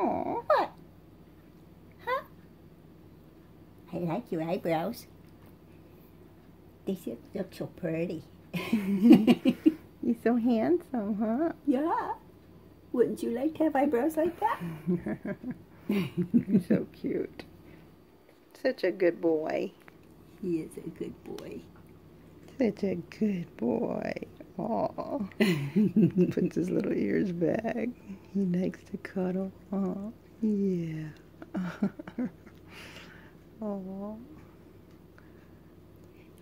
Oh, what? Huh? I like your eyebrows. They look so pretty. You're so handsome, huh? Yeah. Wouldn't you like to have eyebrows like that? You're so cute. Such a good boy. He is a good boy. Such a good boy. Aw. Puts his little ears back. He likes to cuddle. Aw. Yeah. Aw.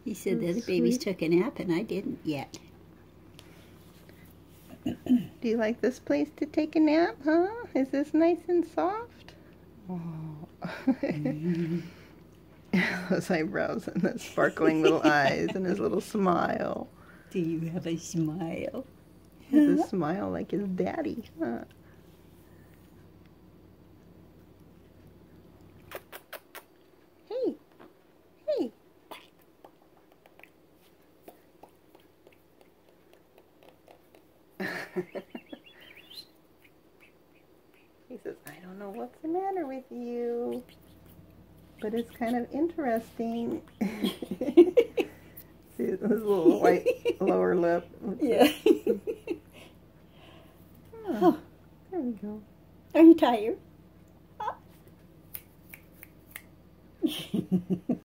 He said the other babies took a nap and I didn't yet. Do you like this place to take a nap, huh? Is this nice and soft? Oh. Those eyebrows and the sparkling little eyes and his little smile. Do you have a smile? He has a smile like his daddy, huh? Hey, hey. he says, I don't know what's the matter with you, but it's kind of interesting. His little white lower lip. Yeah. Oh, there we go. Are you tired?